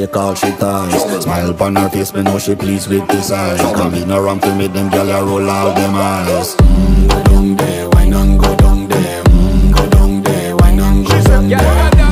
Take all she ties Smile upon her face, me know she pleased with this eyes Come in around to me, them, girl, I roll all them eyes. Mmm, go down there, why none go down there. Mmm, go down there, why none go down there.